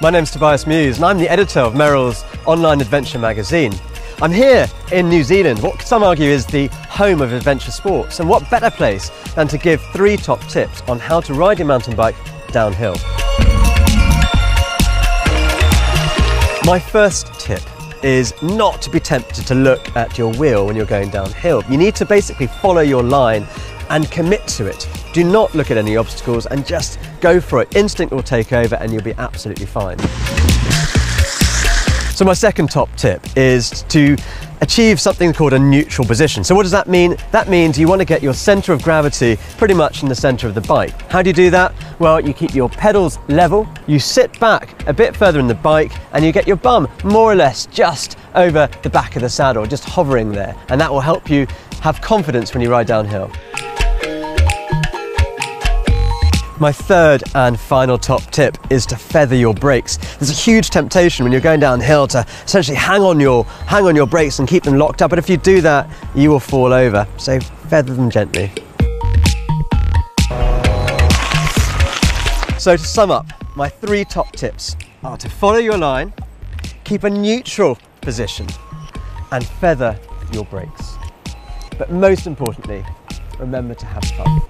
My name's Tobias Mews and I'm the editor of Merrell's online adventure magazine. I'm here in New Zealand, what some argue is the home of adventure sports, and what better place than to give three top tips on how to ride your mountain bike downhill. My first tip is not to be tempted to look at your wheel when you're going downhill. You need to basically follow your line and commit to it. Do not look at any obstacles and just go for it. Instinct will take over and you'll be absolutely fine. So my second top tip is to achieve something called a neutral position. So what does that mean? That means you want to get your center of gravity pretty much in the center of the bike. How do you do that? Well, you keep your pedals level, you sit back a bit further in the bike and you get your bum more or less just over the back of the saddle, just hovering there. And that will help you have confidence when you ride downhill. My third and final top tip is to feather your brakes. There's a huge temptation when you're going downhill to essentially hang on your hang on your brakes and keep them locked up, but if you do that, you will fall over. So feather them gently. So to sum up, my three top tips are to follow your line, keep a neutral position, and feather your brakes. But most importantly, remember to have fun.